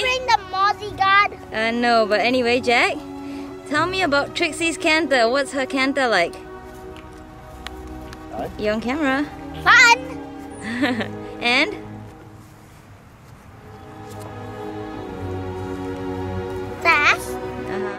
Bring the Mozzie God. Uh, no, but anyway, Jack, tell me about Trixie's canter. What's her canter like? Hi. You on camera? Fun. and?